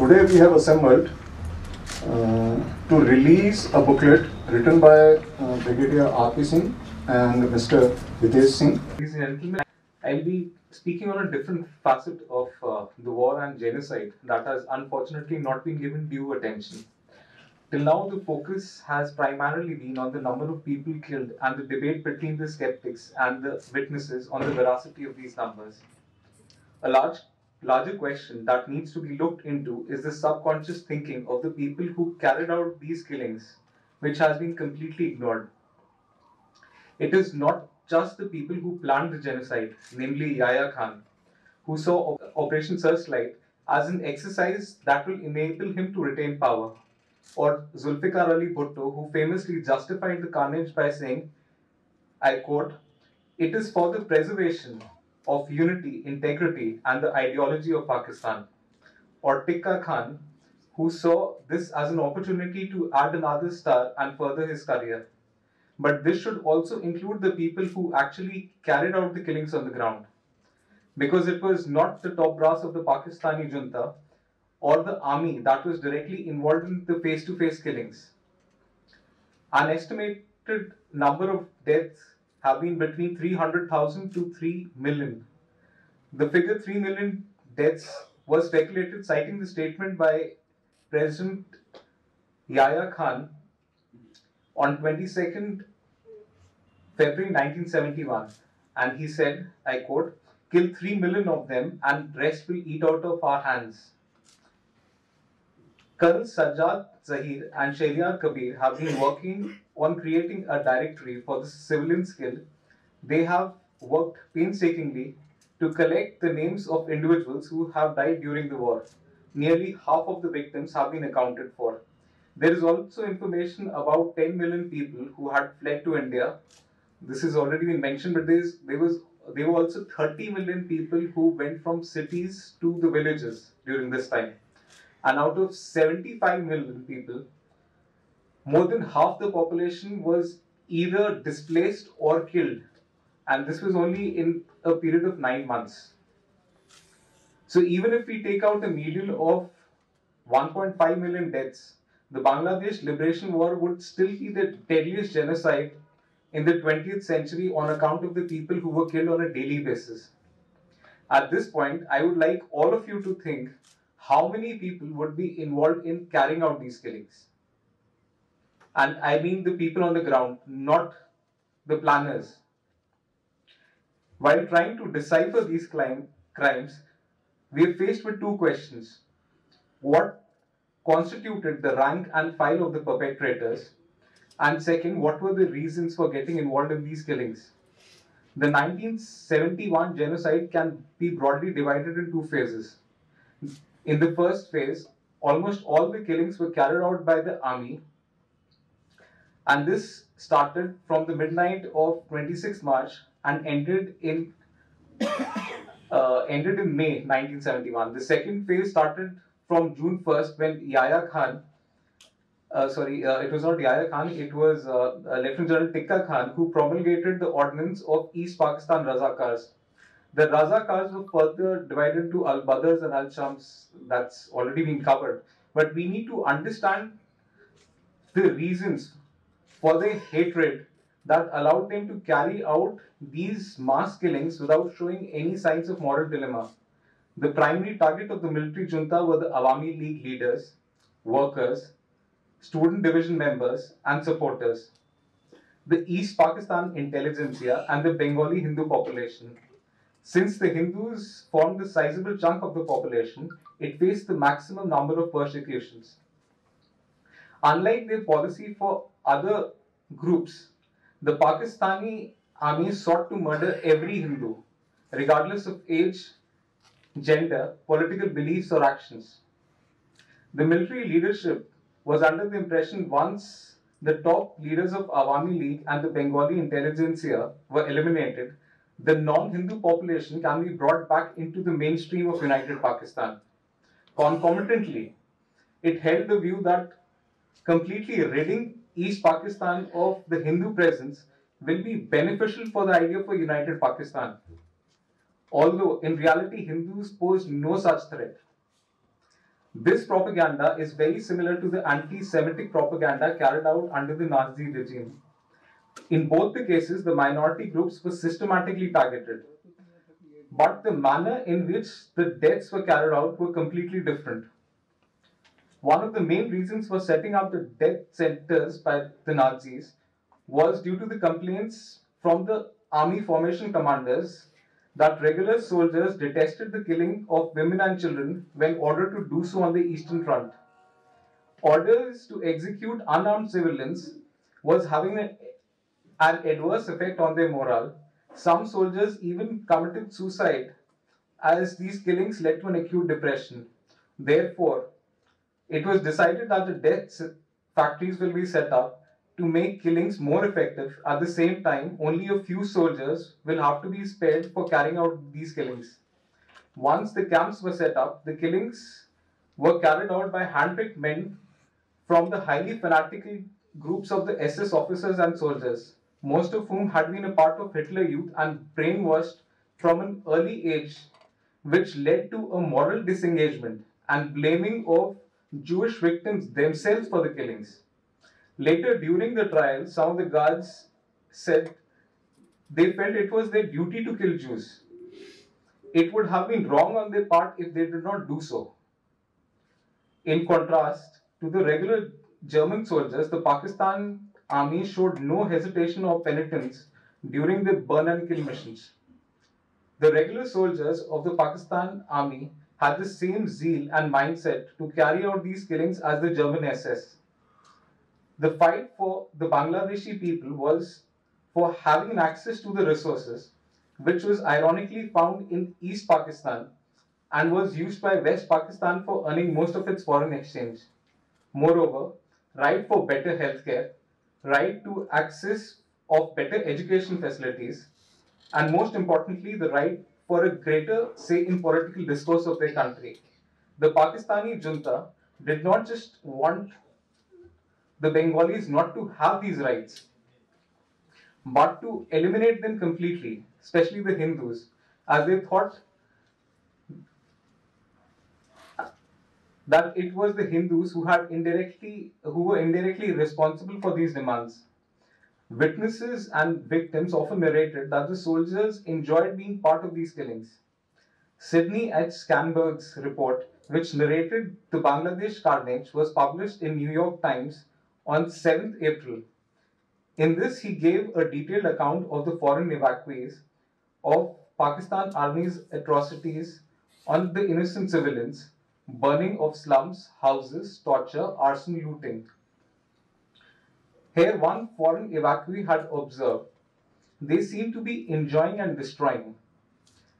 Today we have assembled uh, to release a booklet written by uh, Brigadier R.P. Singh and Mr. Hitesh Singh. Ladies and gentlemen, I'll be speaking on a different facet of uh, the war and genocide that has unfortunately not been given due attention. Till now, the focus has primarily been on the number of people killed and the debate between the skeptics and the witnesses on the veracity of these numbers. A large, larger question that needs to be looked into is the subconscious thinking of the people who carried out these killings, which has been completely ignored. It is not just the people who planned the genocide, namely Yahya Khan, who saw Operation Searchlight as an exercise that will enable him to retain power, or Zulfikar Ali Bhutto, who famously justified the carnage by saying, I quote, it is for the preservation of unity, integrity, and the ideology of Pakistan, or Tikka Khan, who saw this as an opportunity to add another star and further his career. But this should also include the people who actually carried out the killings on the ground. Because it was not the top brass of the Pakistani junta or the army that was directly involved in the face to face killings. An estimated number of deaths have been between 300,000 to 3 million. The figure 3 million deaths was speculated, citing the statement by President Yahya Khan on 22nd February 1971. And he said, I quote, kill 3 million of them and rest will eat out of our hands. Colonel Sajjad Zahir and Shahryar Kabir have been working on creating a directory for the civilian skill. They have worked painstakingly to collect the names of individuals who have died during the war. Nearly half of the victims have been accounted for. There is also information about 10 million people who had fled to India. This has already been mentioned, but there, is, there was there were also 30 million people who went from cities to the villages during this time. And out of 75 million people, more than half the population was either displaced or killed. And this was only in a period of nine months. So even if we take out the median of 1.5 million deaths, the Bangladesh Liberation War would still be the deadliest genocide in the 20th century on account of the people who were killed on a daily basis. At this point, I would like all of you to think how many people would be involved in carrying out these killings. And I mean the people on the ground, not the planners. While trying to decipher these crimes, we are faced with two questions. What constituted the rank and file of the perpetrators? And second, what were the reasons for getting involved in these killings? The 1971 genocide can be broadly divided in two phases. In the first phase, almost all the killings were carried out by the army, and this started from the midnight of 26 March and ended in uh, ended in May 1971. The second phase started from June 1st when Yahya Khan, uh, sorry, uh, it was not Yahya Khan, it was uh, Lieutenant General Tikka Khan who promulgated the ordinance of East Pakistan Razakars. The Razakars were further divided into Al Badrs and Al Shams, that's already been covered. But we need to understand the reasons for the hatred that allowed them to carry out these mass killings without showing any signs of moral dilemma. The primary target of the military junta were the Awami League leaders, workers, student division members, and supporters. The East Pakistan intelligentsia and the Bengali Hindu population. Since the Hindus formed a sizable chunk of the population, it faced the maximum number of persecutions. Unlike their policy for other groups, the Pakistani army sought to murder every Hindu, regardless of age, gender, political beliefs, or actions. The military leadership was under the impression once the top leaders of Awami League and the Bengali intelligentsia were eliminated, the non-Hindu population can be brought back into the mainstream of United Pakistan. Concomitantly, it held the view that completely ridding East Pakistan of the Hindu presence will be beneficial for the idea of a united Pakistan. Although in reality Hindus posed no such threat. This propaganda is very similar to the anti Semitic propaganda carried out under the Nazi regime. In both the cases, the minority groups were systematically targeted. But the manner in which the deaths were carried out were completely different. One of the main reasons for setting up the death centers by the Nazis was due to the complaints from the army formation commanders that regular soldiers detested the killing of women and children when ordered to do so on the Eastern Front. Orders to execute unarmed civilians was having an, an adverse effect on their morale. Some soldiers even committed suicide as these killings led to an acute depression. Therefore, it was decided that the death factories will be set up to make killings more effective. At the same time, only a few soldiers will have to be spared for carrying out these killings. Once the camps were set up, the killings were carried out by handpicked men from the highly fanatical groups of the SS officers and soldiers, most of whom had been a part of Hitler Youth and brainwashed from an early age, which led to a moral disengagement and blaming of Jewish victims themselves for the killings. Later, during the trial, some of the guards said they felt it was their duty to kill Jews. It would have been wrong on their part if they did not do so. In contrast to the regular German soldiers, the Pakistan army showed no hesitation or penitence during the burn and kill missions. The regular soldiers of the Pakistan army had the same zeal and mindset to carry out these killings as the German SS. The fight for the Bangladeshi people was for having access to the resources, which was ironically found in East Pakistan and was used by West Pakistan for earning most of its foreign exchange. Moreover, right for better healthcare, right to access of better education facilities, and most importantly, the right for a greater say in political discourse of their country. The Pakistani junta did not just want the Bengalis not to have these rights, but to eliminate them completely, especially the Hindus, as they thought that it was the Hindus who had indirectly who were indirectly responsible for these demands. Witnesses and victims often narrated that the soldiers enjoyed being part of these killings. Sidney H. Schanberg's report, which narrated the Bangladesh carnage, was published in New York Times on 7th April. In this, he gave a detailed account of the foreign evacuees of Pakistan Army's atrocities on the innocent civilians, burning of slums, houses, torture, arson, looting. Here, one foreign evacuee had observed they seem to be enjoying and destroying.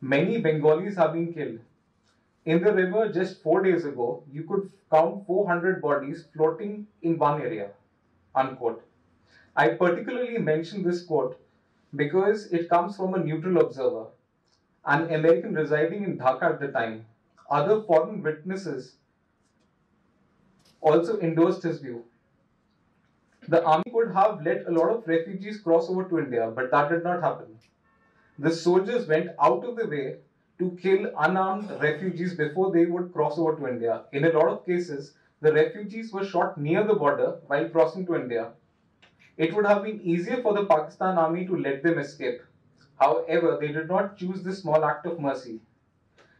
Many Bengalis have been killed. In the river just four days ago, you could count 400 bodies floating in one area. Unquote. I particularly mention this quote because it comes from a neutral observer, an American residing in Dhaka at the time. Other foreign witnesses also endorsed his view. The army could have let a lot of refugees cross over to India, but that did not happen. The soldiers went out of the way to kill unarmed refugees before they would cross over to India. In a lot of cases, the refugees were shot near the border while crossing to India. It would have been easier for the Pakistan army to let them escape. However, they did not choose this small act of mercy.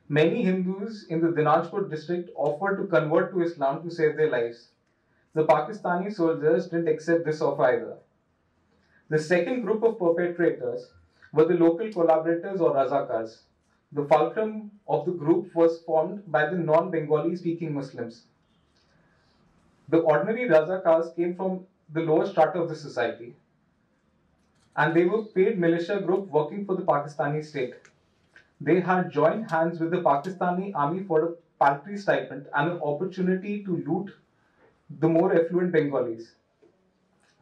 Many Hindus in the Dinajpur district offered to convert to Islam to save their lives. The Pakistani soldiers didn't accept this offer either. The second group of perpetrators were the local collaborators or Razakars. The fulcrum of the group was formed by the non Bengali speaking Muslims. The ordinary Razakars came from the lower strata of the society and they were paid militia group working for the Pakistani state. They had joined hands with the Pakistani army for a paltry stipend and an opportunity to loot the more affluent Bengalis.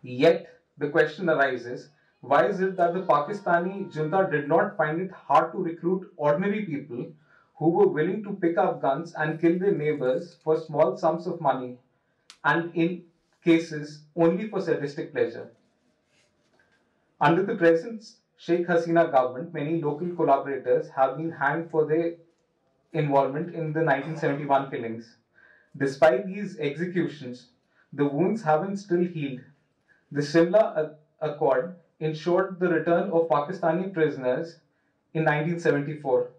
Yet, the question arises why is it that the Pakistani junta did not find it hard to recruit ordinary people who were willing to pick up guns and kill their neighbors for small sums of money and in cases only for sadistic pleasure? Under the present Sheikh Hasina government, many local collaborators have been hanged for their involvement in the 1971 killings. Despite these executions, the wounds haven't still healed. The Simla Accord ensured the return of Pakistani prisoners in 1974.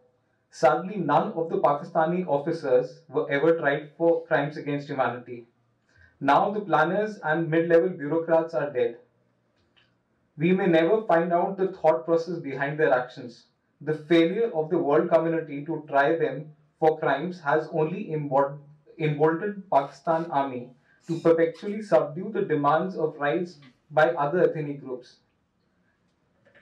Sadly, none of the Pakistani officers were ever tried for crimes against humanity. Now the planners and mid-level bureaucrats are dead. We may never find out the thought process behind their actions. The failure of the world community to try them for crimes has only emboldened Pakistan army to perpetually subdue the demands of rights by other ethnic groups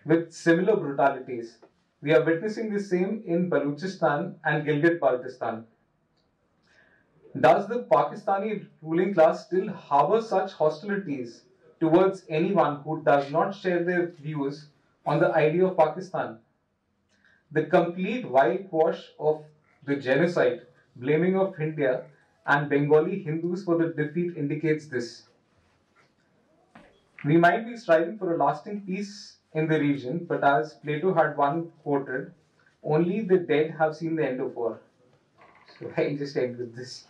with similar brutalities. We are witnessing the same in Balochistan and Gilgit-Baltistan. Does the Pakistani ruling class still harbor such hostilities towards anyone who does not share their views on the idea of Pakistan? The complete whitewash of the genocide, blaming of India and Bengali Hindus for the defeat indicates this. We might be striving for a lasting peace in the region, but as Plato had one quoted, only the dead have seen the end of war. So I just end with this.